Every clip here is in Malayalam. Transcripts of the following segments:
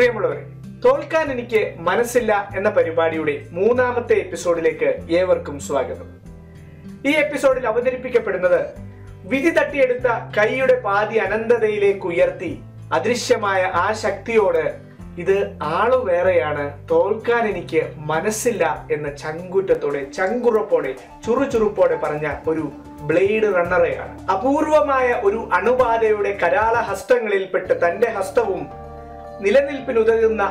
പ്രിയമുള്ളവരെ തോൽക്കാൻ എനിക്ക് മനസ്സില്ല എന്ന പരിപാടിയുടെ മൂന്നാമത്തെ എപ്പിസോഡിലേക്ക് ഏവർക്കും സ്വാഗതം. ഈ എപ്പിസോഡിൽ അവതരിപ്പിക്കപ്പെടുന്നത് വിധി തട്ടിയെടുത്ത കൈയുടെ പാതി അനന്തതയിലേക്ക് ഉയർത്തി അദൃശ്യമായ ആ ശക്തിയോട് ഇത് ആൾ വേറെയാണ് തോൽക്കാൻ എനിക്ക് മനസ്സില്ല എന്ന ചങ്കുറ്റത്തോടെ ചങ്കുറപ്പോടെ ചുറുചുറുപ്പോടെ പറഞ്ഞ ഒരു ബ്ലേഡ് റണ്ണറെയാണ്. അപൂർവമായ ഒരു അണുബാധയുടെ കരാള ഹസ്തങ്ങളിൽപ്പെട്ട് തന്റെ ഹസ്തവും നിലനിൽപ്പിനുതകുന്ന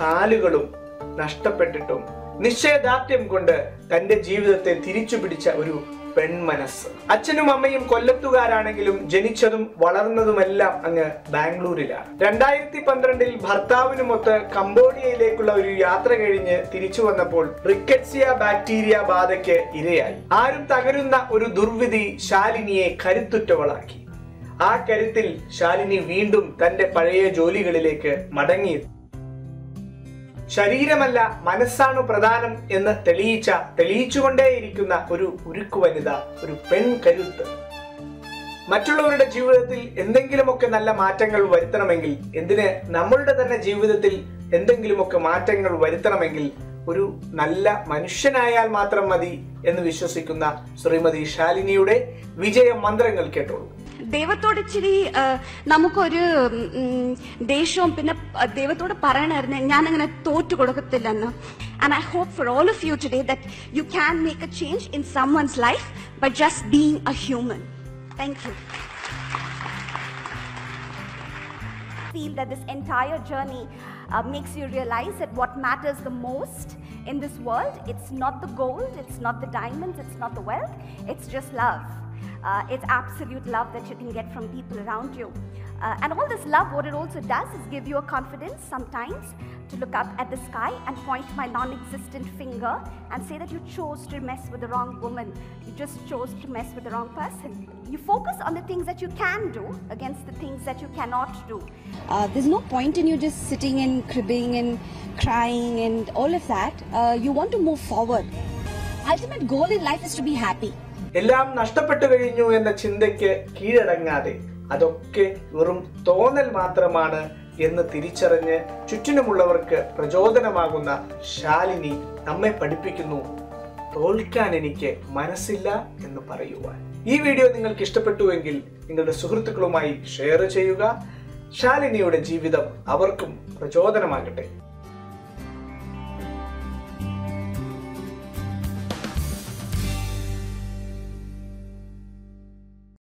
കാലുകളും നഷ്ടപ്പെട്ടിട്ടും നിശ്ചയദാർഢ്യം കൊണ്ട് തന്റെ ജീവിതത്തെ തിരിച്ചു പിടിച്ച ഒരു പെൺമനസ് അച്ഛനും അമ്മയും കൊല്ലത്തുകാരാണെങ്കിലും ജനിച്ചതും വളർന്നതുമെല്ലാം അങ്ങ് ബാംഗ്ലൂരിലാണ്. രണ്ടായിരത്തി പന്ത്രണ്ടിൽ ഭർത്താവിനുമൊത്ത് കംബോഡിയയിലേക്കുള്ള ഒരു യാത്ര കഴിഞ്ഞ് തിരിച്ചു വന്നപ്പോൾ റിക്കറ്റ്സിയ ബാക്ടീരിയ ബാധയ്ക്ക് ഇരയായി. ആരും തകരുന്ന ഒരു ദുർവിധി ശാലിനിയെ കരുത്തുറ്റവളാക്കി. ആ കരുത്തിൽ ശാലിനി വീണ്ടും തന്റെ പഴയ ജോലികളിലേക്ക് മടങ്ങിയെത്തി ശരീരമല്ല മനസ്സാണ് പ്രധാനം എന്ന് തെളിയിച്ച തെളിയിച്ചുകൊണ്ടേയിരിക്കുന്ന ഒരു ഉരുക്കു വനിത ഒരു പെൺ കരുത്ത്. മറ്റുള്ളവരുടെ ജീവിതത്തിൽ എന്തെങ്കിലുമൊക്കെ നല്ല മാറ്റങ്ങൾ വരുത്തണമെങ്കിൽ എന്തിന് നമ്മളുടെ തന്നെ ജീവിതത്തിൽ എന്തെങ്കിലുമൊക്കെ മാറ്റങ്ങൾ വരുത്തണമെങ്കിൽ ഒരു നല്ല മനുഷ്യനായാൽ മാത്രം മതി എന്ന് വിശ്വസിക്കുന്ന ശ്രീമതി ശാലിനിയുടെ വിജയ മന്ത്രങ്ങൾ കേട്ടോളൂ. ദൈവത്തോട് ഇച്ചിരി ആ, നമുക്കൊരു ഉം, ദേഷ്യവും പിന്നെ ആ, ദൈവത്തോട് പറയണമായിരുന്നു ഞാൻ അങ്ങനെ തോറ്റു കൊടുക്കത്തില്ലെന്ന് and I hope for all of you today that you can make a change in someone's life but just being a human thank you feel that this entire journey uh, makes you realize that what matters the most in this world it's not the gold it's not the diamonds it's not the wealth it's just love uh, it's absolute love that you can get from people around you uh, and all this love what it also does is give you a confidence sometimes to look up at the sky and point my non-existent finger and say that you chose to mess with the wrong woman you just chose to mess with the wrong person you focus on the things that you can do against the things that you cannot do Uh, there's no point in you just sitting and cribbing and crying and all of that. Uh, you want to move forward. Ultimate goal in life is to be happy. എല്ലാം നഷ്ടപ്പെട്ടു കഴിഞ്ഞു എന്ന ചിന്തയ്ക്ക് കീഴടങ്ങാതെ അതൊക്കെ വെറും തോന്നൽ മാത്രമാണ് എന്ന് തിരിച്ചറിഞ്ഞ് ചുറ്റിനുമുള്ളവർക്ക് പ്രചോദനമാകുന്ന ശാലിനി നമ്മെ പഠിപ്പിക്കുന്നു. തോൽക്കാൻ എനിക്ക് മനസ്സില്ല എന്ന് പറയുവാൻ. ഈ വീഡിയോ നിങ്ങൾക്ക് ഇഷ്ടപ്പെട്ടുവെങ്കിൽ നിങ്ങളുടെ സുഹൃത്തുക്കളുമായി ഷെയർ ചെയ്യുക. ശാലിനിയുടെ ജീവിതം അവർക്കും പ്രചോദനമാകട്ടെ.